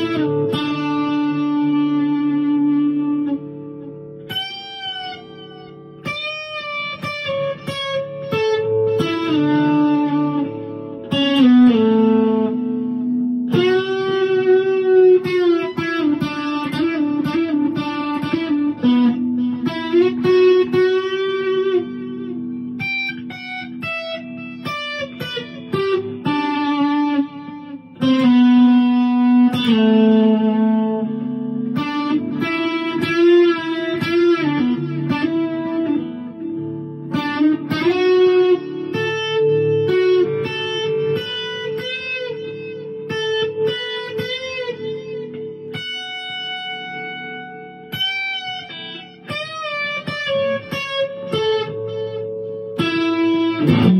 you. Thank you.